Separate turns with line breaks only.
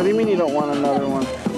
What do you mean you don't want another one?